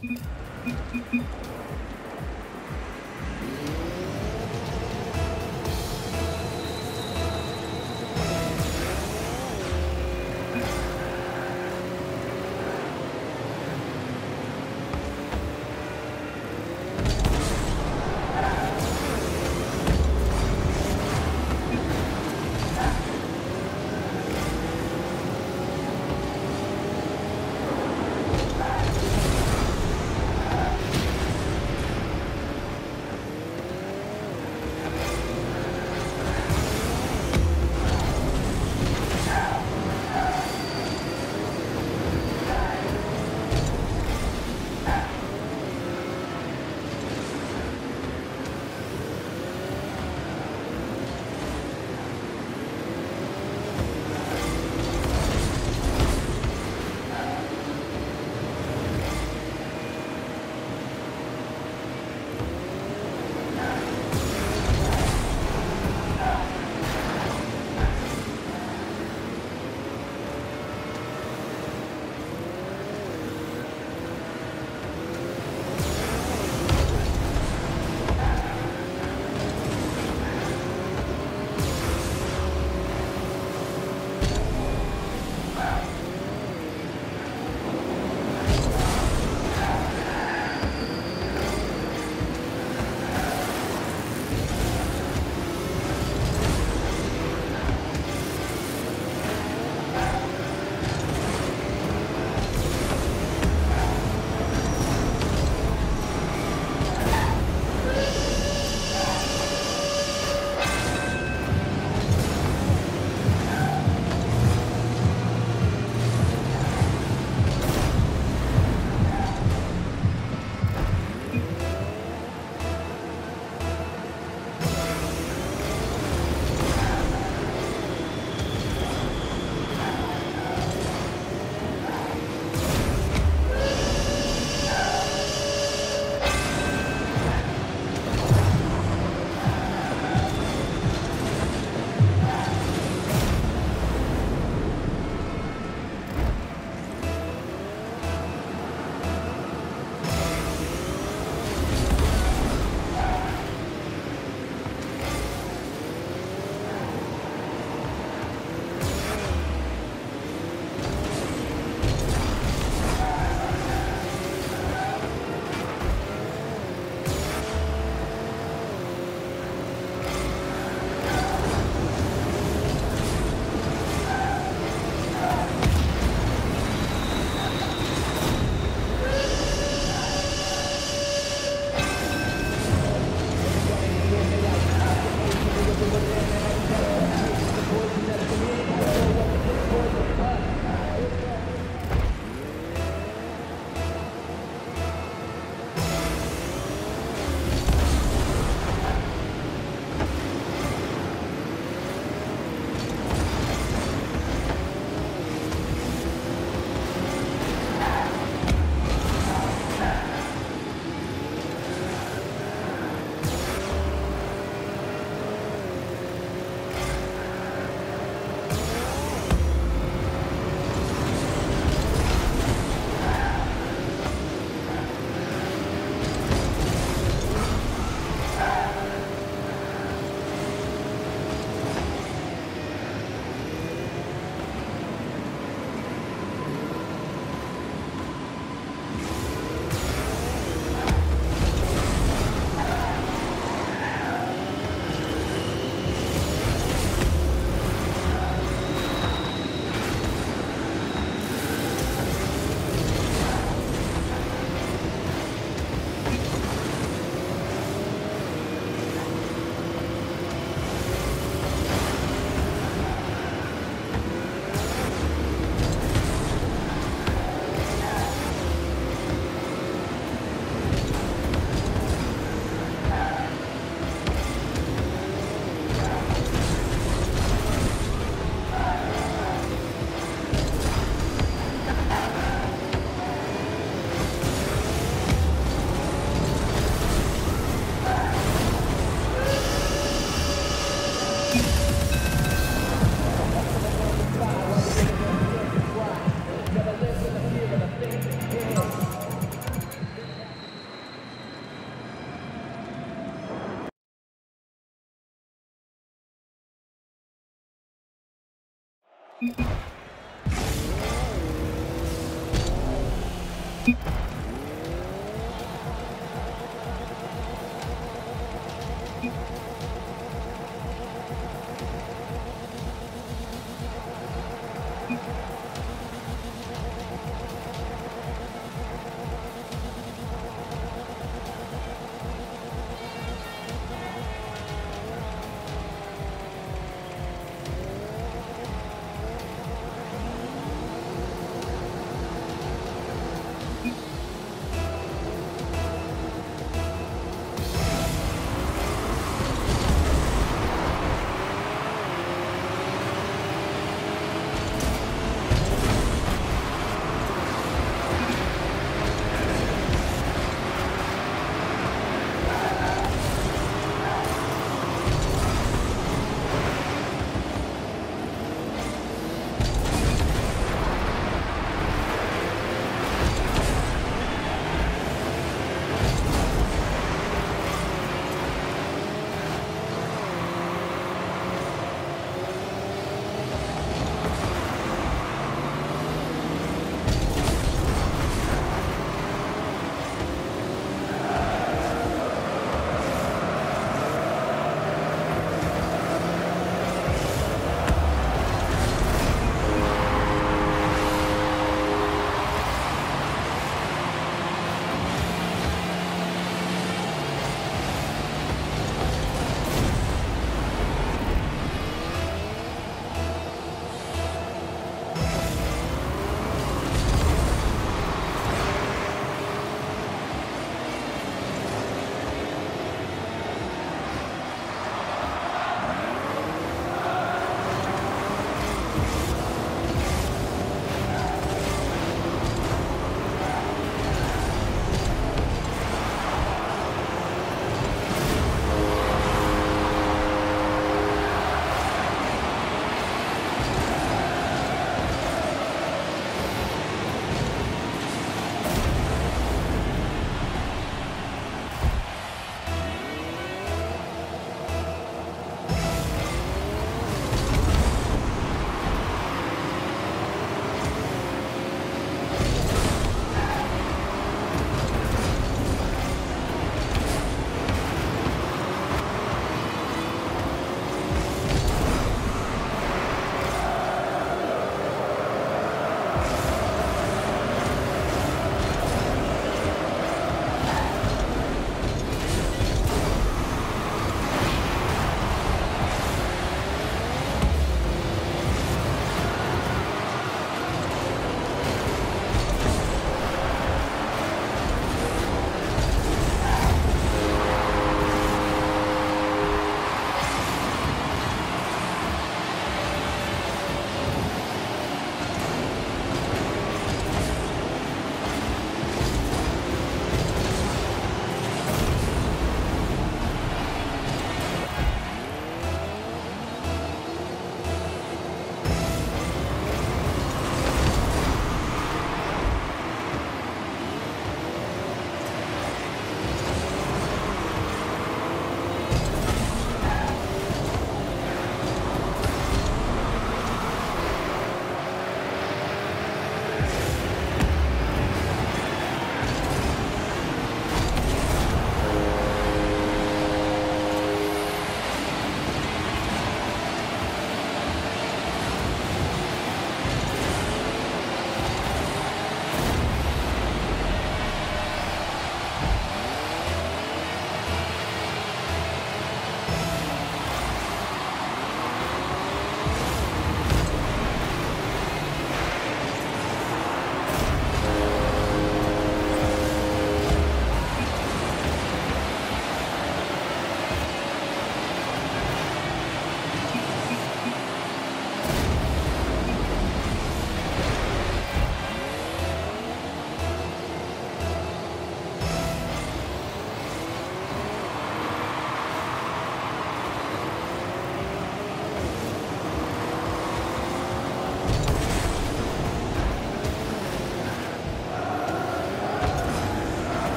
Thank mm -hmm. you. You